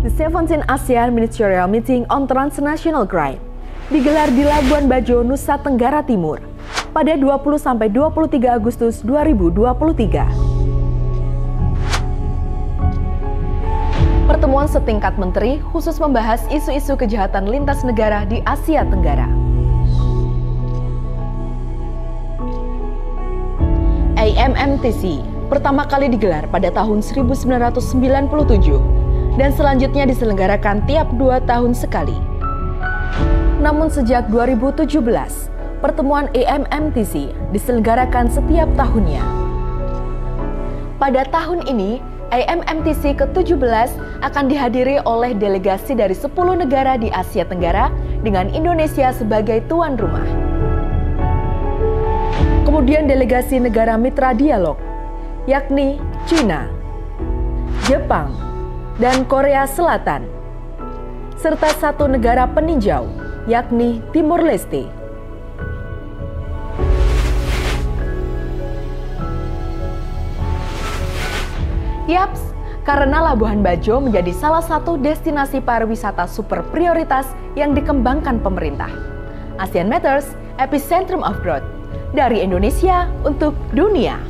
17 ASEAN Ministerial Meeting on Transnational Crime digelar di Labuan Bajo, Nusa Tenggara Timur pada 20-23 Agustus 2023. Pertemuan setingkat menteri khusus membahas isu-isu kejahatan lintas negara di Asia Tenggara. AMMTC pertama kali digelar pada tahun 1997 dan selanjutnya diselenggarakan tiap dua tahun sekali. Namun sejak 2017, pertemuan EMMTC diselenggarakan setiap tahunnya. Pada tahun ini, AMMTC ke-17 akan dihadiri oleh delegasi dari 10 negara di Asia Tenggara dengan Indonesia sebagai tuan rumah. Kemudian delegasi negara mitra dialog, yakni China, Jepang, dan Korea Selatan, serta satu negara peninjau, yakni Timur Leste. Yaps, karena Labuhan Bajo menjadi salah satu destinasi pariwisata super prioritas yang dikembangkan pemerintah. ASEAN Matters, Epicentrum of Growth, dari Indonesia untuk dunia.